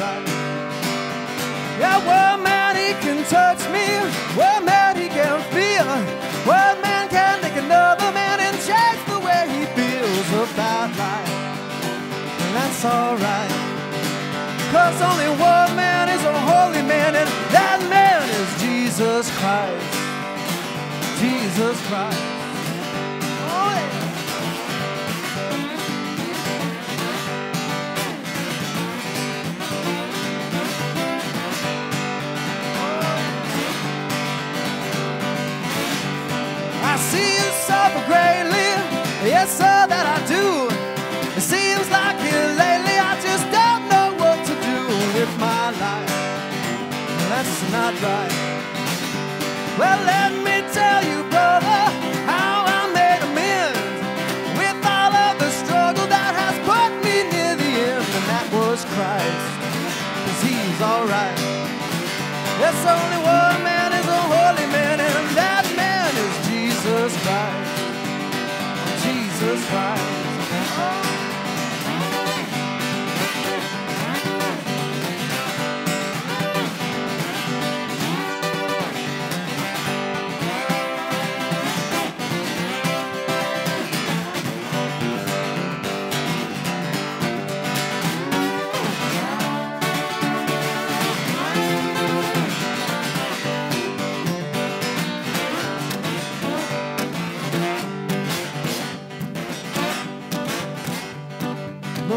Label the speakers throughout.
Speaker 1: alright. Yeah, one man he can touch me, one man he can feel, one man can take another man and change the way he feels about life. And that's alright. Cause only one man is a holy man, and that man is Jesus Christ. Jesus Christ. See you suffer greatly, yes, sir, that I do. It seems like here lately I just don't know what to do with my life. That's not right. Well, let me tell you, brother, how I made amends with all of the struggle that has put me near the end, and that was Christ, cause he's alright. Yes, only one Jesus Christ.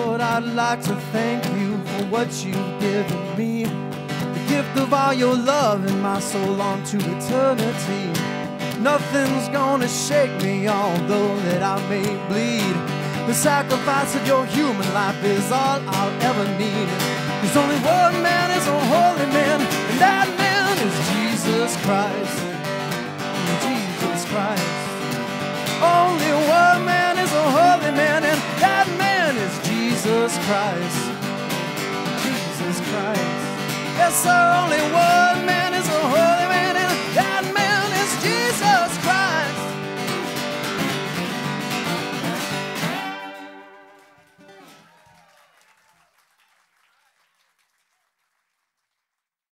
Speaker 1: Lord, I'd like to thank you for what you've given me. The gift of all your love in my soul on to eternity. Nothing's gonna shake me, although that I may bleed. The sacrifice of your human life is all I'll ever need. There's only one Christ. Jesus Christ. Yes, sir, only one man is a holy